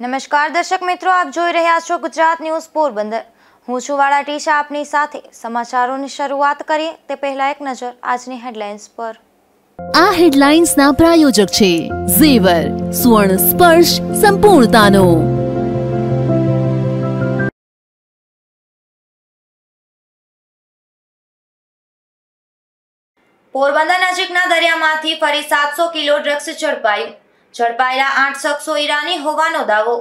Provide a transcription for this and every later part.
નમસ્કાર દર્શક મિત્રો આપ જોઈ રહ્યા છો ગુજરાત ન્યૂઝ પોરબંદર. હું છું વાળા ટીશા આપની સાથે સમાચારોની શરૂઆત કરીએ. તે પહેલા એક નજર આજની હેડલાઇન્સ પર. આ હેડલાઇન્સના પ્રાયોજક છે ઝેવર સુવર્ણ સ્પર્શ સંપૂર્ણતાનો. પોરબંદર નજીકના દરિયામાંથી ફરી સાતસો કિલો ડ્રગ્સ ઝડપાયું ઝડપાયેલા આઠ શખ્સો ઈરાની હોવાનો દાવો.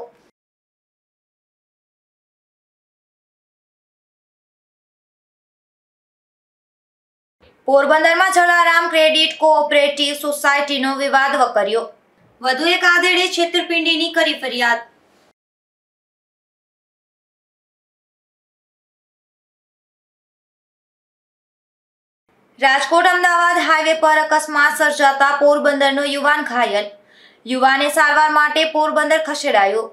પોરબંદરમાં જલારામ ક્રેડિટ કોઓપરેટિવ સોસાયટીનો વિવાદ વકર્યો. વધુ એક આધેડે છેતરપિંડીની કરી ફરિયાદ. રાજકોટ અમદાવાદ હાઈવે પર અકસ્માત સર્જાતા પોરબંદરનો યુવાન ઘાયલ. યુવાને સારવાર માટે પોરબંદર ખસેડાયો.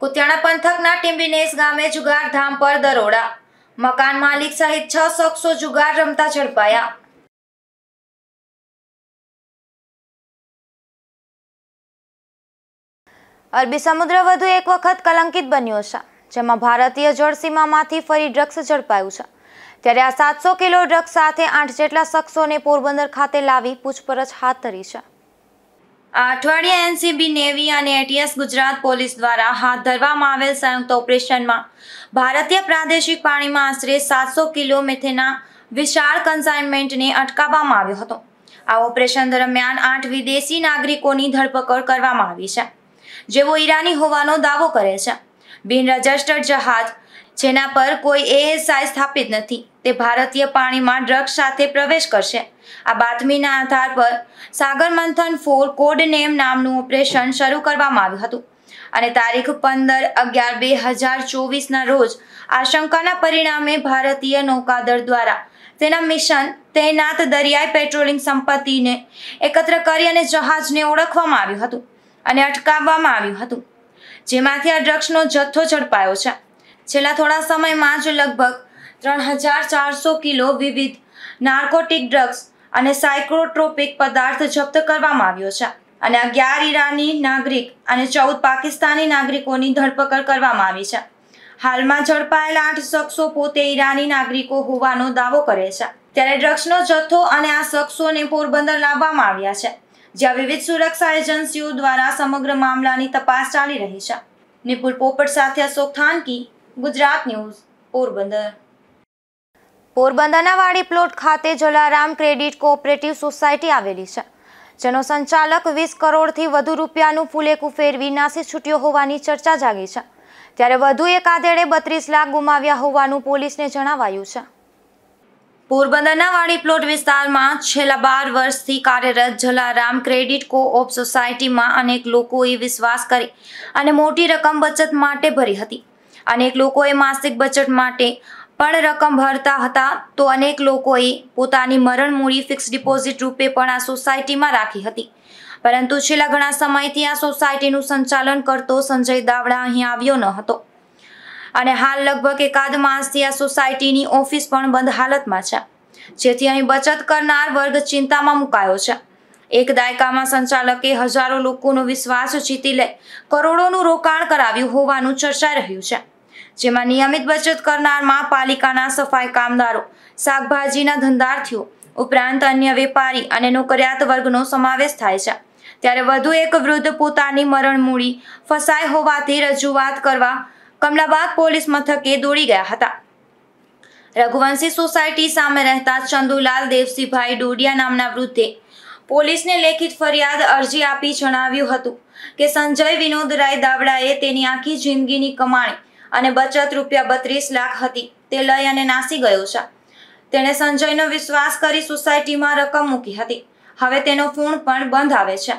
કુતિયાણા પંથકના ટીમ્બીનેસ ગામે જુગાર ધામ પર દરોડા. મકાન માલિક સહિત છ શખ્સો જુગાર રમતા ઝડપાયા. અરબી સમુદ્ર વધુ એક વખત કલંકિત બન્યો છે, જેમાં ભારતીય જળસીમામાંથી ફરી ડ્રગ્સ ઝડપાયું છે. ત્યારે આ સાતસો કિલો ડ્રગ્સ સાથે આઠ જેટલા શખ્સોને પોરબંદર ખાતે લાવી પૂછપરછ હાથ ધરી છે. આ અઠવાડિયે એનસીબી, નેવી અને એટીએસ ગુજરાત પોલીસ દ્વારા હાથ ધરવામાં આવેલ સંયુક્ત ઓપરેશનમાં ભારતીય પ્રાદેશિક પાણીમાં આશરે સાતસો કિલો મેથેના વિશાળ કન્સાઇનમેન્ટને અટકાવવામાં આવ્યો હતો. આ ઓપરેશન દરમિયાન આઠ વિદેશી નાગરિકોની ધરપકડ કરવામાં આવી છે, જેઓ ઈરાની હોવાનો દાવો કરે છે. બિન રજિસ્ટર્ડ જહાજ જેના પર કોઈ એએસઆઈ સ્થાપિત નથી. તે ભારતીય પાણીમાં ડ્રગ્સ સાથે પ્રવેશ કરશે. આ બાતમીના આધાર પર Sagar Manthan four code name નામનું ઓપરેશન શરૂ કરવામાં આવ્યું હતું. અને તારીખ પંદર અગિયાર બે હજાર ચોવીસના રોજ આશંકાના પરિણામે ભારતીય નૌકાદળ દ્વારા તેના મિશન તૈનાત દરિયાઈ પેટ્રોલિંગ સંપત્તિને એકત્ર કરી અને જહાજને ઓળખવામાં આવ્યું હતું અને અટકાવવામાં આવ્યું હતું. જેમાંથી આ ડ્રગ્સનો જથ્થો ઝડપાયો છે. છેલ્લા થોડા સમયમાં જ લગભગ ત્રણ હજાર ચારસો કિલો વિવિધ નાર્કોટિક ડ્રગ્સ અને સાયક્રોટ્રોપિક પદાર્થ જપ્ત કરવામાં આવ્યો છે અને અગિયાર ઈરાની નાગરિક અને ચૌદ પાકિસ્તાની નાગરિકોની ધરપકડ કરવામાં આવી છે. હાલમાં ઝડપાયેલા આઠ શખ્સો પોતે ઈરાની નાગરિકો હોવાનો દાવો કરે છે. ત્યારે ડ્રગ્સનો જથ્થો અને આ શખ્સોને પોરબંદર લાવવામાં આવ્યા છે, જ્યાં વિવિધ સુરક્ષા એજન્સીઓ દ્વારા સમગ્ર મામલાની તપાસ ચાલી રહી છે. નિપુલ પોપટ સાથે અશોક થાનકી ગુજરાત ન્યૂઝ, પોરબંદર. પોરબંદરના વાડી પ્લોટ ખાતે જલારામ ક્રેડિટ કોઓપરેટિવ સોસાયટી આવેલી છે, જેનો સંચાલક વીસ કરોડથી વધુ રૂપિયાનું ફુલેકું ફેરવી નાસી છૂટ્યો હોવાની ચર્ચા જાગી છે, ત્યારે વધુ એક આધેડે બત્રીસ લાખ ગુમાવ્યા હોવાનું પોલીસને જણાવાયું છે. પોરબંદરના વાડી પ્લોટ વિસ્તારમાં છેલ્લા બાર વર્ષથી કાર્યરત જલારામ ક્રેડિટ કોઓપ સોસાયટીમાં અનેક લોકોએ વિશ્વાસ કરી અને મોટી રકમ બચત માટે ભરી હતી. અનેક લોકોએ માસિક બચત માટે પણ રકમ ભરતા હતા. તો અનેક લોકોએ પોતાની મરણ મૂડી ફિક્સ ડિપોઝિટ રૂપે પણ આ સોસાયટીમાં રાખી હતી. પરંતુ છેલ્લા ઘણા સમયથી આ સોસાયટીનું સંચાલન કરતો સંજય દાવડા અહીં આવ્યો ન હતો. અને હાલ લગભગ એકાદ માસથી આ સોસાયટીની ઓફિસ પણ બંધ હાલતમાં છે. જેથી અહીં બચત કરનાર વર્ગ ચિંતામાં મુકાયો છે. એક દાયકામાં સંચાલકે હજારો લોકોનો વિશ્વાસ જીતી લે કરોડોનું રોકાણ કરાવ્યું હોવાનું ચર્ચાઈ રહ્યું છે. જેમાં નિયમિત બચત કરનારમાં પાલિકાના સફાઈ કામદારો, શાકભાજીના ધંધાર્થીઓ, ઉપરાંત અન્ય વેપારી અને નોકરિયાત વર્ગનો સમાવેશ થાય છે. ત્યારે વધુ એક વૃદ્ધ પોતાની મરણ મૂડી ફસાય હોવાથી રજૂઆત કરવા કમલાબાગ પોલીસ મથકે દોડી ગયા હતા. રઘુવંશી સોસાયટી સામે રહેતા ચંદુલાલ દેવસીભાઈ ડોડિયા નામના વૃદ્ધે પોલીસને લેખિત ફરિયાદ અરજી આપી જણાવ્યું હતું કે સંજય વિનોદરાય દાવડાએ તેની આખી જિંદગીની કમાણી અને બચત રૂપિયા બત્રીસ લાખ હતી. તે લઈ અને નાસી ગયો છે. તેણે સંજયનો વિશ્વાસ કરી સોસાયટીમાં રકમ મૂકી હતી. હવે તેનો ફોન પણ બંધ આવે છે.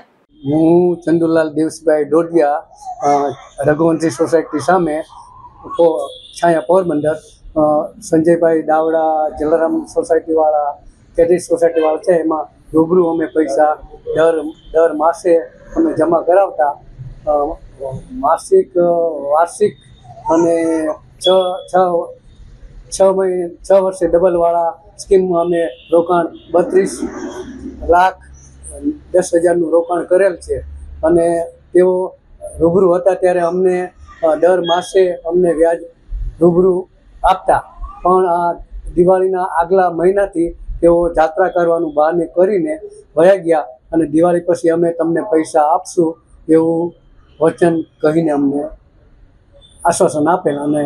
હું ચંદુલાલ દેવસભાઈ ડોડિયા રઘુવંશી સોસાયટી સામે છાયા પોરબંદર સંજયભાઈ દાવડા, જલારામ સોસાયટીવાળા કેડિટ સોસાયટીવાળા છે. એમાં રૂબરૂ અમે પૈસા દર દર માસે અમે જમા કરાવતા. માસિક વાર્ષિક અને છ છ છ મહિને છ વર્ષે ડબલવાળા સ્કીમમાં અમે રોકાણ બત્રીસ લાખ દસ હજારનું રોકાણ કરેલ છે. અને તેઓ રૂબરૂ હતા ત્યારે અમને દર માસે અમને વ્યાજ રૂબરૂ આપતા. પણ આ દિવાળીના આગલા મહિનાથી તેઓ જાત્રા કરવાનું બહાને કરીને વયા ગયા અને દિવાળી પછી અમે તમને પૈસા આપશું એવું વચન કહીને અમને આશ્વાસન આપેલ અને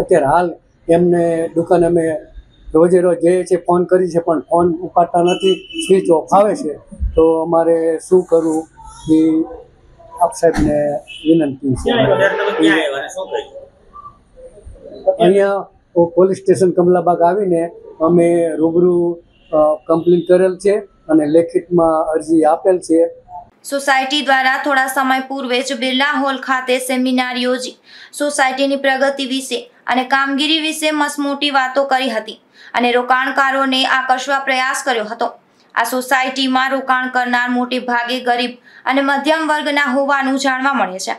અત્યારે હાલ એમને દુકાને અમે રોજે રોજ જઈએ છીએ ફોન કરી છે પણ ફોન ઉપાડતા નથી સ્વિચ ઓફ આવે છે તો અમારે શું કરવું એ આપ સાહેબને વિનંતી છે. અહીંયા પોલીસ સ્ટેશન કમલાબાગ આવીને અમે રૂબરૂ કમ્પ્લેન કરેલ છે અને લેખિતમાં અરજી આપેલ છે. સોસાયટી દ્વારા થોડા સમય પૂર્વે જ બિરલા હોલ ખાતે સેમિનાર યોજી. સોસાયટીની પ્રગતિ વિશે અને કામગીરી વિશે મસમોટી વાતો કરી હતી અને રોકાણકારોને આકર્ષવા પ્રયાસ કર્યો હતો. આ સોસાયટીમાં રોકાણ કરનાર મોટે ભાગે ગરીબ અને મધ્યમ વર્ગના હોવાનું જાણવા મળે છે.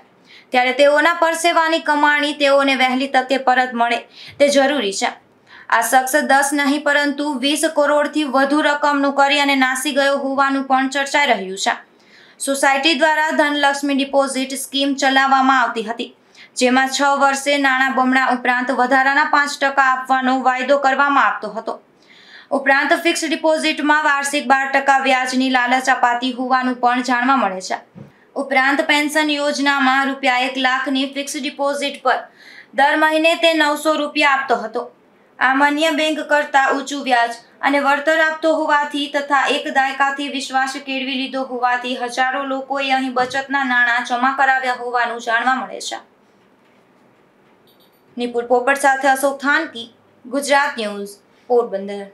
ત્યારે તેઓના પરસેવાની કમાણી તેઓને વહેલી તકે પરત મળે તે જરૂરી છે. આ શખ્સ દસ નહીં પરંતુ વીસ કરોડથી વધુ રકમનું કરી અને નાસી ગયો હોવાનું પણ ચર્ચાઈ રહ્યું છે. સોસાયટી દ્વારા ધનલક્ષ્મી ડિપોઝિટ સ્કીમ ચલાવવામાં આવતી હતી, જેમાં છ વર્ષે નાણાં બમણા ઉપરાંત વધારાના પાંચ ટકા આપવાનો વાયદો કરવામાં આવતો હતો. ઉપરાંત ફિક્સ ડિપોઝિટમાં વાર્ષિક બાર ટકા વ્યાજની લાલચ અપાતી હોવાનું પણ જાણવા મળે છે. ઉપરાંત પેન્શન યોજનામાં રૂપિયા એક લાખની ફિક્સ ડિપોઝિટ પર દર મહિને તે નવસો રૂપિયા આપતો હતો. આમ અન્ય બેંક કરતાં ઊંચું વ્યાજ અને વળતર આપતો હોવાથી તથા એક દાયકાથી વિશ્વાસ કેળવી લીધો હોવાથી હજારો લોકોએ અહીં બચતના નાણાં જમા કરાવ્યા હોવાનું જાણવા મળે છે. નિપુર પોપટ સાથે અશોક થાનકી, ગુજરાત ન્યૂઝ, પોરબંદર.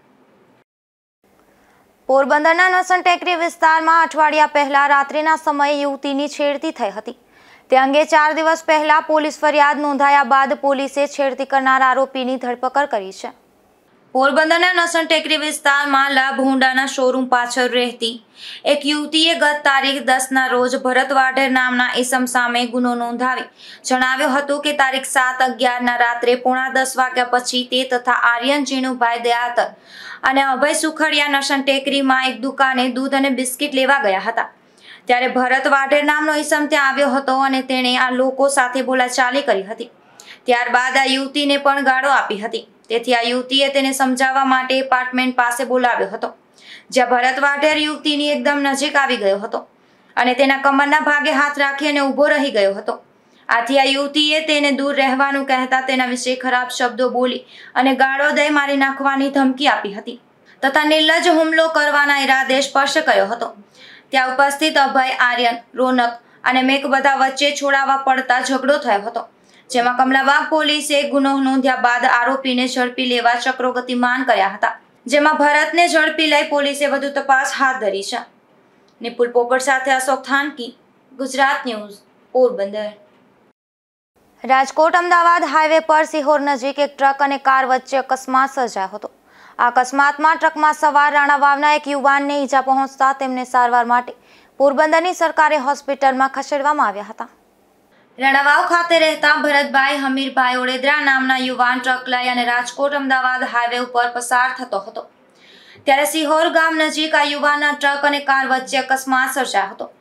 પોરબંદરના નસન ટેકરી વિસ્તારમાં અઠવાડિયા પહેલા રાત્રિના સમયે યુવતીની છેડતી થઈ હતી. તે અંગે ચાર દિવસ પહેલા પોલીસ ફરિયાદ નોંધાયા બાદ પોલીસે છેડતી કરનાર આરોપીની ધરપકડ કરી છે. પોરબંદરના નસન ટેકરી વિસ્તારમાં લાભ હુંડાના શોરૂમ પાછળ રહેતી એક યુવતીએ ગત તારીખ દસના રોજ ભરત વાઢેર નામના ઇસમ સામે ગુનો નોંધાવી જણાવ્યું હતું કે તારીખ સાત અગિયારના રાત્રે પોણા દસ વાગ્યા પછી તે તથા આર્યન જીણુભાઈ દયાતર અને અભય સુખડિયા નસન ટેકરીમાં એક દુકાને દૂધ અને બિસ્કિટ લેવા ગયા હતા. ત્યારે ભરત વાઢેર નામનો ઈસમ ત્યાં આવ્યો હતો અને તેણે આ લોકો સાથે બોલાચાલી કરી હતી. ત્યારબાદ આ યુવતીને પણ ગાળો આપી હતી. તેથી આ યુવતીએ તેને સમજાવવા માટે એપાર્ટમેન્ટ પાસે બોલાવ્યો હતો, જ્યાં ભરત વાઢેર યુવતીની એકદમ નજીક આવી ગયો હતો અને તેના કમરના ભાગે હાથ રાખી અને ઊભો રહી ગયો હતો. આથી આ યુવતીએ તેને દૂર રહેવાનું કહેતા તેના વિશે ખરાબ શબ્દો બોલી અને ગાળો દઈ મારી નાખવાની ધમકી આપી હતી, તથા નિર્લજ હુમલો કરવાના ઈરાદે સ્પર્શ કર્યો હતો. ત્યાં ઉપસ્થિત અભય, આર્યન, રોનક અને મેઘબધા વચ્ચે છોડાવવા પડતા ઝઘડો થયો હતો, જેમાં કમલાબાગ પોલીસે ગુનો નોંધ્યા બાદ આરોપીને ઝડપી લેવા ચક્રો ગતિમાન કર્યા હતા, જેમાં ભરતને ઝડપી લઈ પોલીસે વધુ તપાસ હાથ ધરી છે. નિપુલ પોપટ સાથે અશોક થાનકી, ગુજરાત ન્યૂઝ, પોરબંદર. રાજકોટ, અમદાવાદ હાઈવે પર સિહોર નજીક એક ટ્રક અને કાર વચ્ચે અકસ્માત સર્જાયો હતો. આ અકસ્માતમાં ટ્રકમાં સવાર રાણા વાવના એક યુવાનને ઈજા પહોંચતા તેમને સારવાર માટે પોરબંદરની સરકારી હોસ્પિટલમાં ખસેડવામાં આવ્યા હતા. રણાવાવ ખાતે રહેતા ભરતભાઈ હમીરભાઈ ઓડેદરા નામના યુવાન ટ્રક લઈ અને રાજકોટ, અમદાવાદ હાઈવે ઉપર પસાર થતો હતો. ત્યારે સિહોર ગામ નજીક આ યુવાનના ટ્રક અને કાર વચ્ચે અકસ્માત સર્જાયો હતો.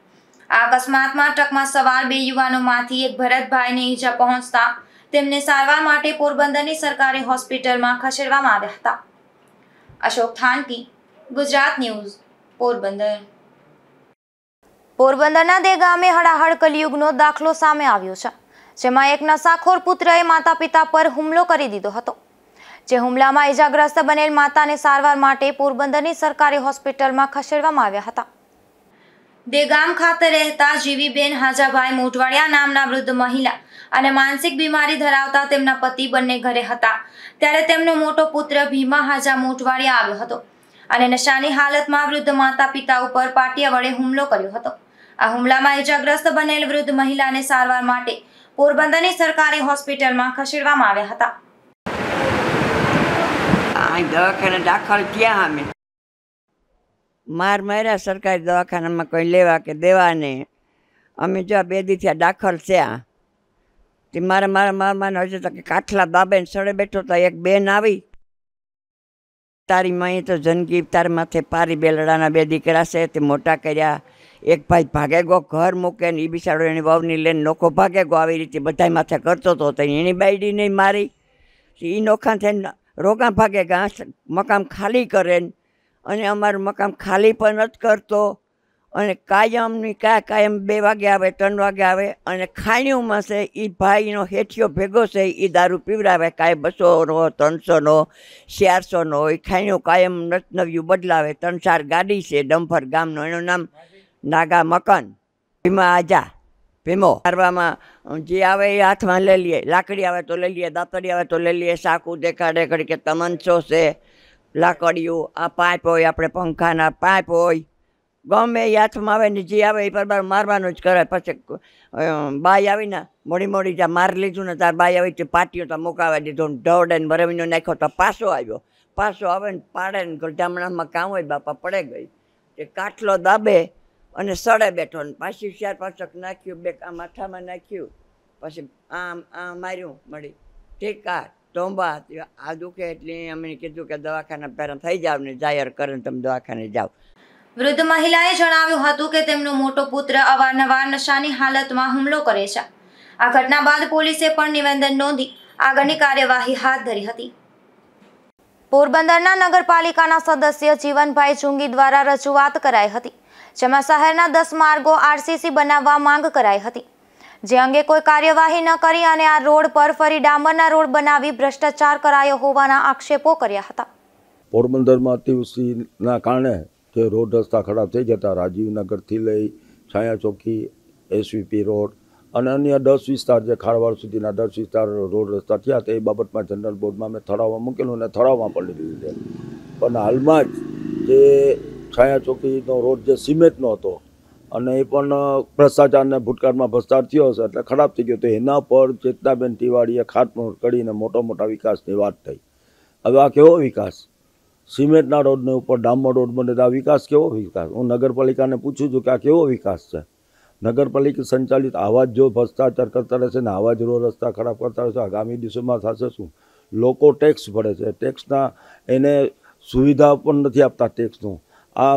આ અકસ્માતમાં ટ્રકમાં સવાર બે યુવાનોમાંથી એક ભરતભાઈને ઈજા પહોંચતા તેમને સારવાર માટે પોરબંદરની સરકારી હોસ્પિટલમાં ખસેડવામાં આવ્યા હતા. અશોક થાનકી ગુજરાત ન્યૂઝ પોરબંદર પોરબંદરના દે ગામે હડાહડ કલયુગનો દાખલો સામે આવ્યો છે, જેમાં એક નશાખોર પુત્રએ માતા પિતા પર હુમલો કરી દીધો હતો. જે હુમલામાં ઈજાગ્રસ્ત બનેલ માતાને સારવાર માટે પોરબંદરની સરકારી હોસ્પિટલમાં ખસેડવામાં આવ્યા હતા. દેગામ ખાતે રહેતા જીવીબેન હાજાભાઈ મોટવાડિયા નામના વૃદ્ધ મહિલા અને માનસિક બીમારી ધરાવતા તેમના પતિ બંને ઘરે હતા. ત્યારે તેમનો મોટો પુત્ર ભીમા હાજા મોટવાડી આવ્યો હતો અને નશાની હાલતમાં વૃદ્ધ માતા પિતા ઉપર પાટિયા વડે હુમલો કર્યો હતો. આ હુમલામાં ઇજાગ્રસ્ત બનેલ વૃદ્ધ મહિલાને સારવાર માટે પોરબંદરની સરકારી હોસ્પિટલમાં ખસેડવામાં આવ્યા હતા. દવાખાને દાખલ થયા અમે. માર માર્યા સરકારી દવાખાનામાં કોઈ લેવા કે દેવા નહીં. અમે જો બે દી દાખલ થયા તે મારા મારા મારા માને હજુ તો કે કાઠલા બાબેન સડે બેઠો તો એક બેન આવી. તારી માએ તો જિંદગી તાર માથે પારી બેલડાના બે દીકરા છે તે મોટા કર્યા. એક ભાઈ ભાગે ગો ઘર મૂકે ને એ બિચારો એની વાવની લઈને નોખો ભાગે ગો આવી રીતે બધા માથે કરતો હતો તો એની બાયડી નહીં મારી. એ નોખા થઈને રોગા ભાગે ઘાસ મકામ ખાલી કરે ને. અને અમારું મકામ ખાલી પણ નથી કરતો. અને કાયમની કા, કાયમ બે વાગે આવે, ત્રણ વાગે આવે અને ખાણીઓમાં છે એ ભાઈનો હેઠિયો ભેગો છે એ દારૂ પીવડાવે, કાંઈ બસોનો, ત્રણસોનો, ચારસોનો એ ખાણીઓ કાયમ નવ્યું બદલાવે. ત્રણ ચાર ગાડી છે ડમ્ફર ગામનો, એનું નામ નાગા મકન. ભીમા આજા. ભીમો. મારવામાં જે આવે એ હાથમાં લઈ લઈએ લાકડી આવે તો લઈ લઈએ દાતરી આવે તો લઈ લઈએ સાકું દેખાડે ઘડી કે તમંચો છે લાકડીયું આ પાઇપ હોય, આપણે પંખાના પાઇપ હોય ગમે એ હાથમાં આવે ને જે આવે એ પર મારવાનું જ કરે પછી બાઈ આવીને મોડી મોડી જ્યાં માર લીધું ને તાર બાઈ આવી તે પાટીઓ તો મુકાવા દીધો ને ઢોળે ને બરવીનો નાખ્યો તો પાછો આવ્યો. પાછો આવે ને પાડે ને ગરજામણામાં કામ હોય બાપા પડે ગઈ. તે કાટલો દાબે અને સડે બેઠો ને પાછી ચાર પાછક નાખ્યું, બે આ માથામાં નાખ્યું. પછી આમ આમ માર્યું મળી આ ટોંબા આ દુખે એટલે અમે કીધું કે દવાખાના પહેલાં થઈ જાવ ને જાહેર કરે ને તમે દવાખાને જાઓ. વૃદ્ધ મહિલાએ જણાવ્યું હતું કે તેમનો મોટો પુત્ર અવારનવાર નશાની હાલતમાં હુમલો કરે છે. આ ઘટના બાદ પોલીસે પણ નિવેદન નોંધી આગળની કાર્યવાહી હાથ ધરી હતી. પોરબંદરના નગરપાલિકાના સદસ્ય જીવનભાઈ ચુંગી દ્વારા રજૂઆત કરાઈ હતી, જેમાં શહેરના દસ માર્ગો આરસીસી બનાવવા માંગ કરાઈ હતી. જે અંગે કોઈ કાર્યવાહી ન કરી અને આ રોડ પર ફરી ડામરના રોડ બનાવી ભ્રષ્ટાચાર કરાયો હોવાના આક્ષેપો કર્યા હતા. પોરબંદરમાં અતિવૃષ્ટિના કારણે જે રોડ રસ્તા ખરાબ થઈ જતા રાજીવનગરથી લઈ છાયા ચોકી એસવીપી રોડ અને અન્ય દસ વિસ્તાર જે ખારવાડ સુધીના દસ વિસ્તાર રોડ રસ્તા થયા તે બાબતમાં જનરલ બોર્ડમાં મેં ઠરાવમાં મૂકેલું અને ઠરાવમાં પણ લીધું છે. પણ હાલમાં જ જે છાયા ચોકીનો રોડ જે સિમેન્ટનો હતો અને એ પણ ભ્રષ્ટાચારને ભૂતકાળમાં ભ્રષ્ટાચાર થયો હશે એટલે ખરાબ થઈ ગયો તો એના પર ચેતનાબેન તિવારીએ ખાતમુહૂર્ત કરીને મોટા મોટા વિકાસની વાત થઈ. હવે આ કેવો વિકાસ? સિમેન્ટના રોડને ઉપર ડામર રોડ બને તો આ વિકાસ કેવો વિકાસ? હું નગરપાલિકાને પૂછું છું કે આ કેવો વિકાસ છે? નગરપાલિકા સંચાલિત આવા જ જો ભ્રષ્ટાચાર કરતા રહેશે ને આવા જ રોડ રસ્તા ખરાબ કરતા રહેશે, આગામી દિવસોમાં થશે શું? લોકો ટેક્સ ભરે છે. ટેક્સના એને સુવિધા પણ નથી આપતા ટેક્સનું આ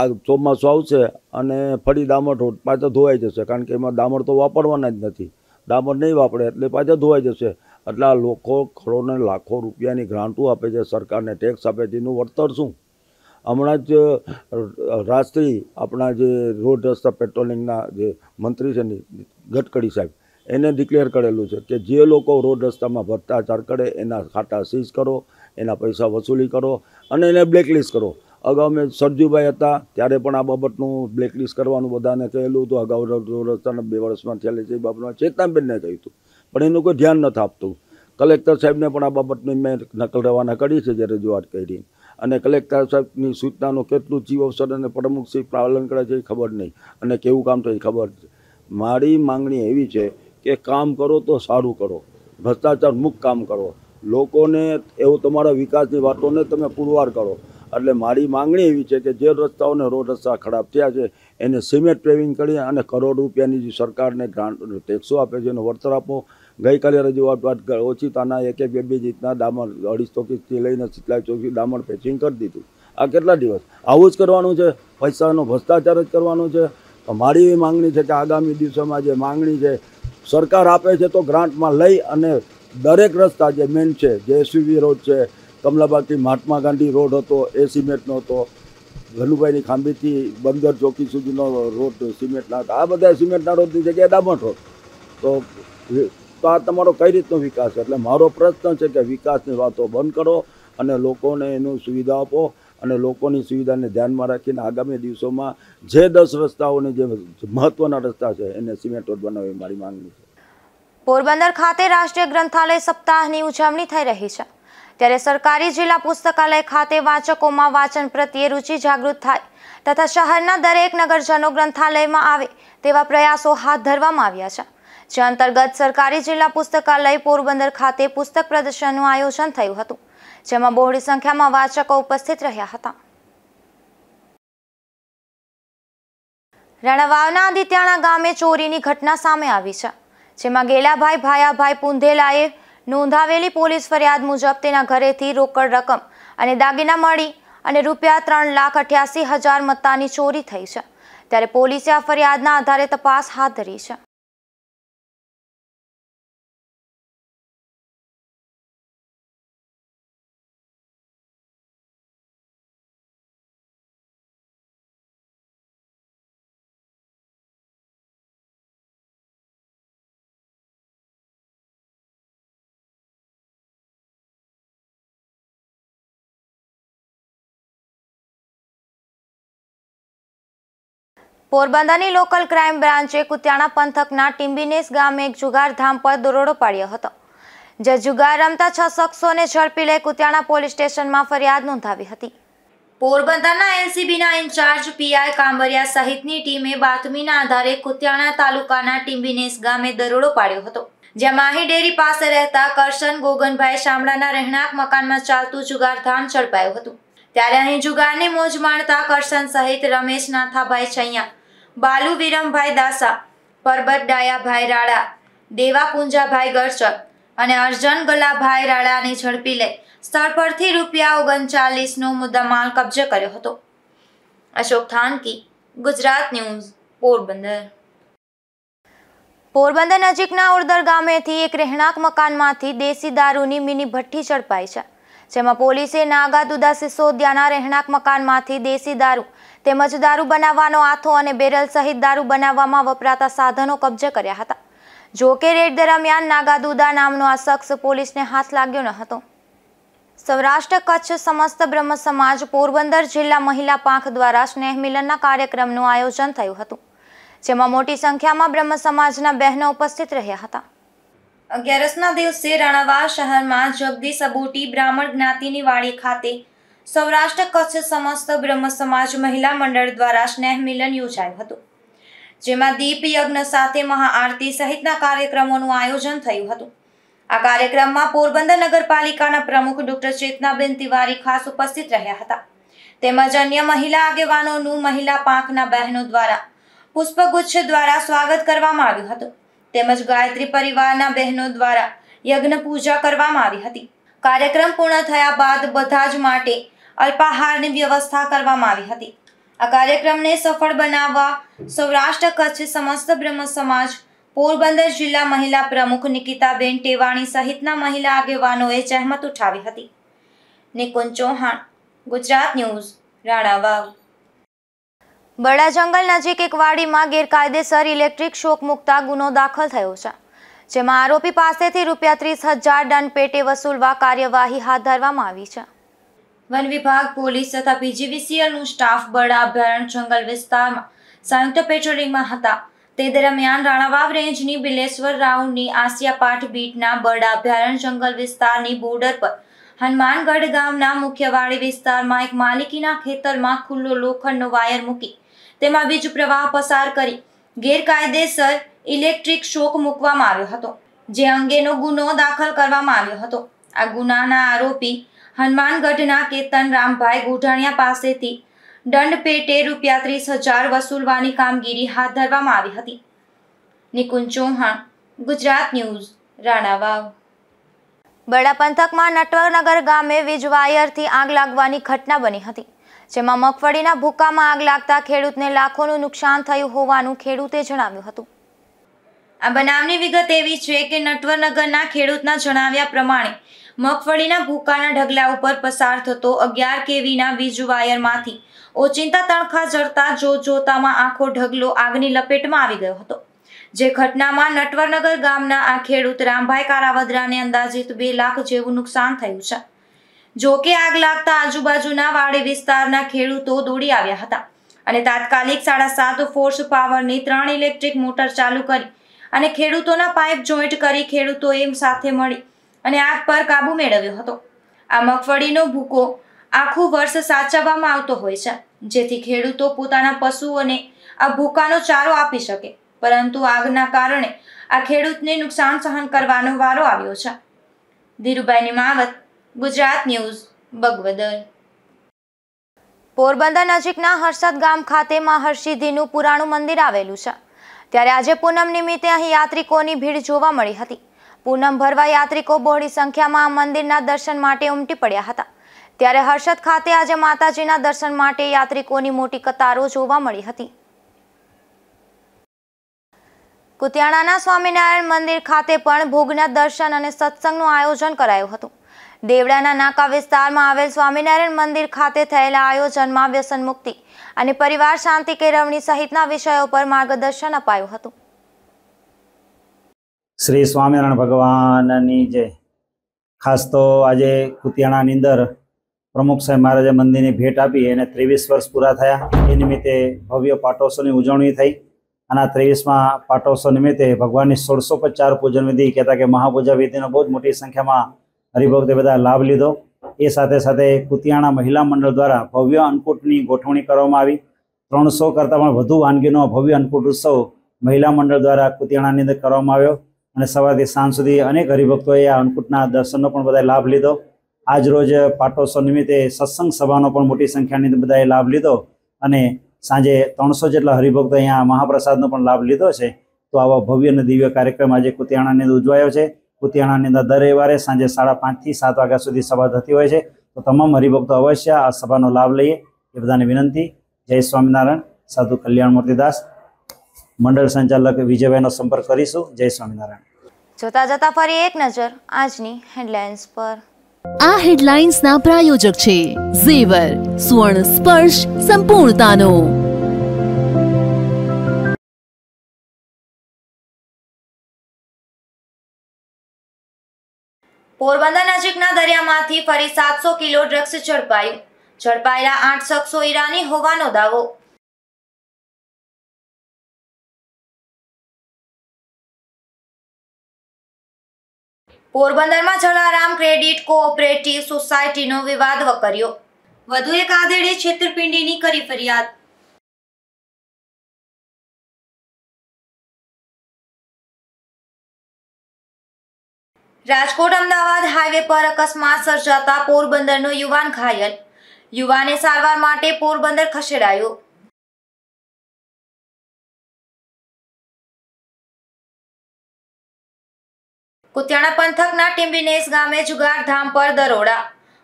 આ ચોમાસું આવશે અને ફરી ડામર રોડ પાછા ધોવાઈ જશે, કારણ કે એમાં ડામર તો વાપરવાના જ નથી. ડામર નહીં વાપરે એટલે પાછા ધોવાઈ જશે. એટલે આ લોકો કરોડને લાખો રૂપિયાની ગ્રાન્ટો આપે છે, સરકારને ટેક્સ આપે છે. એનું વળતર શું? હમણાં જ રાષ્ટ્રીય આપણા જે રોડ રસ્તા પેટ્રોલિંગના જે મંત્રી છે ને, ગડકરી સાહેબ, એને ડિક્લેર કરેલું છે કે જે લોકો રોડ રસ્તામાં ભ્રષ્ટાચાર કરે, એના ખાતા સીઝ કરો, એના પૈસા વસૂલી કરો અને એને બ્લેકલિસ્ટ કરો. અગાઉ મેં સરજુભાઈ હતા, ત્યારે પણ આ બાબતનું બ્લેકલિસ્ટ કરવાનું બધાને કહેલું હતું. અગાઉ રોડ રસ્તાના બે વર્ષમાં થયેલી છે એ બાબતમાં ચેતનાબેનને કહ્યું હતું. પણ એનું કોઈ ધ્યાન નથી આપતું. કલેક્ટર સાહેબને પણ આ બાબતની મેં નકલ રવાના કરી છે જે રજૂઆત કરી. અને કલેક્ટર સાહેબની સૂચનાનું કેટલું જીવ અવસર અને પ્રમુખશ્રી પાલન કરે છે એ ખબર નહીં. અને કેવું કામ થાય એ ખબર છે. મારી માંગણી એવી છે કે કામ કરો તો સારું કરો. ભ્રષ્ટાચાર મુક્ત કામ કરો. લોકોને એવો તમારા વિકાસની વાતોને તમે પુરવાર કરો. એટલે મારી માંગણી એવી છે કે જે રસ્તાઓને રોડ રસ્તા ખરાબ થયા છે, એને સિમેન્ટ પેવિંગ કરી અને કરોડ રૂપિયાની જે સરકારને ગ્રાન્ટ, ટેક્સો આપે છે, એનો વળતર આપો. ગઈકાલે રજૂઆત વાત કર- ઓછી તાના એક એક બે બે જીતના ડામર, અઢીસ ચોકીસથી લઈને સિતલાઈ ચોકી ડામર પેચિંગ કરી દીધું. આ કેટલા દિવસ? આવું જ કરવાનું છે? પૈસાનો ભ્રષ્ટાચાર જ કરવાનો છે? મારી એવી માંગણી છે કે આગામી દિવસોમાં જે માંગણી છે, સરકાર આપે છે તો ગ્રાન્ટમાં લઈ અને દરેક રસ્તા જે મેન છે, જે એસયુવી રોડ છે, કમલાબાગથી મહાત્મા ગાંધી રોડ હતો, એ સિમેન્ટનો હતો ગનુભાઈની ખાંભીથી બંદર ચોકી સુધીનો રોડ સિમેન્ટના હતા. આ બધા સિમેન્ટના રોડની જગ્યાએ ડામર રોડ. તો તો આ તમારો કઈ રીતનો વિકાસ એટલે મારો પ્રશ્ન છે કે વિકાસની વાતો બંધ કરો અને લોકોને એનું સુવિધા આપો અને લોકોની સુવિધાને ધ્યાનમાં રાખીને આગામી દિવસોમાં જે દસ રસ્તાઓને જે મહત્ત્વના રસ્તા છે એને સિમેન્ટ રોડ બનાવવી મારી માંગણી છે. પોરબંદર ખાતે રાષ્ટ્રીય ગ્રંથાલય સપ્તાહની ઉજવણી થઈ રહી છે. ત્યારે સરકારી જિલ્લા પુસ્તકાલય ખાતે વાચકોમાં વાંચન પ્રત્યે રુચિ જાગૃત થાય તથા શહેરના દરેક નગરજનો ગ્રંથાલયમાં આવે તેવા પ્રયાસો હાથ ધરવામાં આવ્યા છે. જે અંતર્ગત સરકારી જિલ્લા પુસ્તકાલય પોરબંદર ખાતે પુસ્તક પ્રદર્શનનું આયોજન થયું હતું, જેમાં બહોળી સંખ્યામાં વાચકો ઉપસ્થિત રહ્યા હતા. રણવાવના આદિત્યાણા ગામે ચોરીની ઘટના સામે આવી છે, જેમાં ગેલાભાઈ ભાયાભાઈ પુંધેલાએ નોંધાવેલી પોલીસ ફરિયાદ મુજબ તેના ઘરેથી રોકડ રકમ અને દાગીના મળી અને રૂપિયા ત્રણ લાખ અઠ્યાસી હજાર મત્તાની ચોરી થઈ છે. ત્યારે પોલીસે આ ફરિયાદના આધારે તપાસ હાથ ધરી છે. પોરબંદરની લોકલ ક્રાઇમ બ્રાન્ચે કુતિયાણા પંથકના ટિમ્બિનેસ ગામે એક જુગારધામ પર દરોડો પાડ્યો હતો, જે જુગાર રમતા છ શખ્સોને ઝડપી લઈ કુતિયાણા પોલીસ સ્ટેશનમાં ફરિયાદ નોંધાવી હતી. પોરબંદરના એનસીબીના ઇન્ચાર્જ પીઆઈ કાંબરિયા સહિતની ટીમે બાતમીના આધારે કુતિયાણા તાલુકાના ટિમ્બિનેસ ગામે દરોડો પાડ્યો હતો, જ્યાં માહી ડેરી પાસે રહેતા કરશન ગોગનભાઈ શામળાના રહેણાંક મકાનમાં ચાલતું જુગારધામ ઝડપાયું હતું. ત્યારે અહીં જુગારની મોજ માણતા કરશન સહિત રમેશ નાથાભાઈ છૈયા બાલુ વિરમભાઈ દાસા, પરબત ડાયાભાઈ રાળા, દેવા ગરચર અને અર્જન ગલાભાઈ રાળાની ઝડપી લઈ સ્થળ પરથી રૂપિયા ઓગણચાલીસનો મુદ્દામાલ કબજે કર્યો હતો. અશોક થાનકી, ગુજરાત ન્યૂઝ, પોરબંદર. પોરબંદર નજીકના ઉડદર ગામેથી એક રહેણાંક મકાનમાંથી દેશી દારૂની મિની ભઠ્ઠી ઝડપાઈ છે. જેમાં પોલીસે નાગાદુદા સિસોદિયાના રહેણાંક મકાનમાંથી દેશી દારૂ તેમજ દારૂ બનાવવાનો આથો અને બેરલ સહિત દારૂ બનાવવામાં વપરાતા સાધનો કબજે કર્યા હતા. જો કે રેડ દરમિયાન નાગાદુદા નામનો આ શખ્સ પોલીસને હાથ લાગ્યો ન હતો. સૌરાષ્ટ્ર કચ્છ સમસ્ત બ્રહ્મ સમાજ પોરબંદર જિલ્લા મહિલા પાંખ દ્વારા સ્નેહ મિલનના કાર્યક્રમનું આયોજન થયું હતું, જેમાં મોટી સંખ્યામાં બ્રહ્મ સમાજના બહેનો ઉપસ્થિત રહ્યા હતા. અગિયારસના દિવસે રાણાવા શહેરમાં જગદીશ અબોટી બ્રાહ્મણ જ્ઞાતિની વાડી ખાતે સૌરાષ્ટ્ર કચ્છ સમસ્ત બ્રહ્મ સમાજ મહિલા મંડળ દ્વારા સ્નેહ મિલન યોજાયું હતું, જેમાં દીપ યજ્ઞ સાથે મહાઆરતી સહિતના કાર્યક્રમોનું આયોજન થયું હતું. આ કાર્યક્રમમાં પોરબંદર નગરપાલિકાના પ્રમુખ ડોક્ટર ચેતનાબેન તિવારી ખાસ ઉપસ્થિત રહ્યા હતા. તેમજ અન્ય મહિલા આગેવાનોનું મહિલા પાંખના બહેનો દ્વારા પુષ્પગુચ્છ દ્વારા સ્વાગત કરવામાં આવ્યું હતું. તેમજ ગાયત્રી પરિવારના બહેનો દ્વારા યજ્ઞ પૂજા કરવામાં આવી હતી. કાર્યક્રમ પૂર્ણ થયા બાદ બધા જ માટે અલ્પાહારની વ્યવસ્થા કરવામાં આવી હતી. આ કાર્યક્રમને સફળ બનાવવા સૌરાષ્ટ્ર કચ્છ સમસ્ત બ્રહ્મ સમાજ, પોરબંદર જિલ્લા મહિલા પ્રમુખ નિકિતાબેન ટેવાણી સહિતના મહિલા આગેવાનોએ જહેમત ઉઠાવી હતી. નિકુંજ ચૌહાણ, ગુજરાત ન્યૂઝ, રાણાવાવ. બડા જંગલ નજીક એક વાડીમાં ગેરકાયદેસર ઇલેક્ટ્રિક શોક મુકતા ગુનો દાખલ થયો છે. જેમાં આરોપી પાસેથી રૂપિયા ત્રીસ હજાર દંડ પેટે વસૂલવા કાર્યવાહી હાથ ધરવામાં આવી છે. વન વિભાગ, પોલીસ તથા પીજીવીસીએલનું સ્ટાફ બડા અભયારણ્ય જંગલ વિસ્તારમાં સંયુક્ત પેટ્રોલિંગમાં હતા. તે દરમિયાન રાણાવાવ રેન્જની બિલેશ્વર રાઉન્ડની આસિયાપાઠ બીટના બડા અભયારણ્ય જંગલ વિસ્તારની બોર્ડર પર હનુમાનગઢ ગામના મુખ્યવાડી વિસ્તારમાં એક માલિકીના ખેતરમાં ખુલ્લો લોખંડનો વાયર મૂકી તેમાં વીજ પ્રવાહ પસાર કરી ગેરકાયદેસર ઇલેક્ટ્રિક શોક મૂકવામાં આવ્યો હતો, જે અંગેનો ગુનો દાખલ કરવામાં આવ્યો હતો. આ ગુનાના આરોપી હનુમાનગઢના કેતન રામભાઈ ગોઢાણિયા પાસેથી દંડ પેટે રૂપિયા ત્રીસ હજાર વસૂલવાની કામગીરી હાથ ધરવામાં આવી હતી. નિકુંજ ચૌહાણ, ગુજરાત ન્યૂઝ, રાણાવાવ. બડા પંથકમાં નટવરનગર ગામે વીજ વાયરથી આગ લાગવાની ઘટના બની હતી. જેમાં મગફળીના ભૂકામાં આગ લાગતા ખેડૂતને લાખોનું નુકસાન થયું હોવાનું ખેડૂતે જણાવ્યું હતું. આ બનાવની વિગત એવી છે કે નટવરનગરના ખેડૂતના જણાવ્યા પ્રમાણે મગફળીના ભૂકાના ઢગલા ઉપર પસાર થતો અગિયાર કેવીના વીજ વાયરમાંથી ઓચિંતા તણખા જડતા જોતજોતામાં આખો ઢગલો આગની લપેટમાં આવી ગયો હતો. જે ઘટનામાં નટવરનગર ગામના આ ખેડૂત રામભાઈ કારાવદરાને અંદાજિત બે લાખ જેવું નુકસાન થયું છે. જો કે આગ લાગતા આજુબાજુના વાડી વિસ્તારના ખેડૂતો દોડી આવ્યા હતા અને તાત્કાલિક સાડા સાત ફોર્સ પાવરની ત્રણ ઇલેક્ટ્રિક મોટર ચાલુ કરી અને ખેડૂતોના પાઇપ જોઈન્ટ કરી ખેડૂતોએ સાથે મળી અને આગ પર કાબુ મેળવ્યો હતો. આ મગફળીનો ભૂકો આખું વર્ષ સાચવવામાં આવતો હોય છે, જેથી ખેડૂતો પોતાના પશુઓને આ ભૂકાનો ચારો આપી શકે, પરંતુ આગના કારણે આ ખેડૂતને નુકસાન સહન કરવાનો વારો આવ્યો છે. ધીરુભાઈની માવત ગુજરાત ન્યૂઝ, બગવદર. પોરબંદર નજીકના હર્ષદ ગામ ખાતે મહર્ષિધિનું પુરાણું મંદિર આવેલું છે. ત્યારે આજે પૂનમ નિમિત્તે અહીં યાત્રિકોની ભીડ જોવા મળી હતી. પૂનમ ભરવા યાત્રિકો બહોળી સંખ્યામાં આ મંદિરના દર્શન માટે ઉમટી પડ્યા હતા. ત્યારે હર્ષદ ખાતે આજે માતાજીના દર્શન માટે યાત્રિકોની મોટી કતારો જોવા મળી હતી. કુતિયાણાના સ્વામિનારાયણ મંદિર ખાતે પણ ભોગના દર્શન અને સત્સંગનું આયોજન કરાયું હતું. દેવડાના નાકા વિસ્તારમાં આવેલ સ્વામિનારાયણ મંદિર ખાતે થયેલા આયોજનમાં વ્યસન મુક્તિ અને પરિવાર શાંતિ કેળવણી સહિતના વિષયો પર માર્ગદર્શન અપાયું હતું. શ્રી સ્વામિનારાયણ ભગવાનની જય ખાસ તો આજે કુતિયાણાની અંદર પ્રમુખ સાહેબ મહારાજે મંદિરની ભેટ આપી એને ત્રેવીસ વર્ષ પૂરા થયા. એ નિમિત્તે ભવ્ય પાટોત્સવની ઉજવણી થઈ અને ત્રેવીસમાં પાટોત્સવ નિમિત્તે ભગવાનની સોળસો પચાર પૂજન વિધિ કહેતા કે મહાપૂજા વિધિનો બહુ જ મોટી સંખ્યામાં હરિભક્તે બધા લાભ લીધો. એ સાથે સાથે કુતિયાણા મહિલા મંડળ દ્વારા ભવ્ય અન્નકૂટની ગોઠવણી કરવામાં આવી. ત્રણસો કરતાં પણ વધુ વાનગીનો ભવ્ય અન્નકૂટ ઉત્સવ મહિલા મંડળ દ્વારા કુતિયાણાની અંદર કરવામાં આવ્યો અને સવારથી સાંજ સુધી અનેક હરિભક્તોએ આ અન્નકૂટના દર્શનનો પણ બધાએ લાભ લીધો. આજ રોજ પાટોત્સવ નિમિત્તે સત્સંગ સભાનો પણ મોટી સંખ્યાની અંદર બધાએ લાભ લીધો અને સાંજે ત્રણસો જેટલા હરિભક્તો અહીંયા મહાપ્રસાદનો પણ લાભ લીધો છે. તો આવા ભવ્ય અને દિવ્ય કાર્યક્રમ આજે કુતિયાણાની અંદર ઉજવાયો છે. કુતિયાણાની અંદર દર રવિવારે સાંજે સાડા પાંચથી સાત વાગ્યા સુધી સભા થતી હોય છે. તો તમામ હરિભક્તો અવશ્ય આ સભાનો લાભ લઈએ. એ બધાને વિનંતી. જય સ્વામિનારાયણ. સાધુ કલ્યાણ મૂર્તિદાસ મંડળ સંચાલક વિજયભાઈનો સંપર્ક કરીશું. જય સ્વામિનારાયણ. જોતા જતા ફરી એક નજર આજની હેડલાઇન્સ પર. આ હેડલાઇન્સના પ્રાયોજક છે ઝેવર. સુવર્ણ સ્પર્શ સંપૂર્ણતાનો. પોરબંદર નજીકના દરિયામાંથી ફરી સાતસો કિલો ડ્રગ્સ ઝડપાયું ઝડપાયેલા આઠ શખ્સો ઈરાની હોવાનો દાવો. પોરબંદરમાં જલારામ ક્રેડિટ કોઓપરેટિવ સોસાયટીનો વિવાદ વકર્યો. વધુ એક આધેડે છેતરપિંડીની કરી ફરિયાદ. રાજકોટ અમદાવાદ હાઈવે પર અકસ્માત સર્જાતા પોરબંદરનો યુવાન ઘાયલ. યુવાને સારવાર માટે પોરબંદર ખસેડાયો. કુતિયાણા પંથકના ટીમ્બીનેસ ગામે જુગાર ધામ પર દરોડા.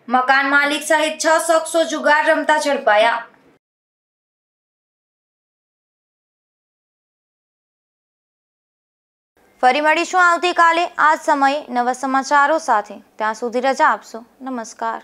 મકાન માલિક સહિત છ શખ્સો જુગાર રમતા ઝડપાયા. ફરી મળીશું આવતીકાલે. આ સમયે નવા સમાચારો સાથે. ત્યાં સુધી રજા આપશો. નમસ્કાર.